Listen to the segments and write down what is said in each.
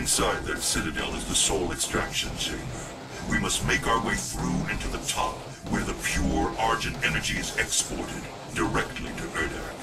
Inside that citadel is the soul extraction chamber. We must make our way through into the top, where the pure Argent energy is exported directly to Urdak.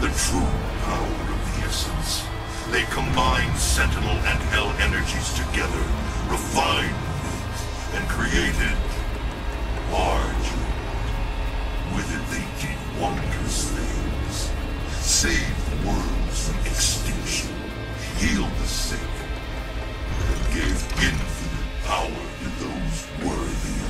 the true power of the essence. They combine Sentinel and Hell energies together, refined and created large. With it they did wondrous things. Saved worlds from extinction, healed the sick, and gave infinite power to those worthy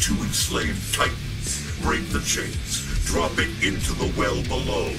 two enslaved titans. Break the chains. Drop it into the well below.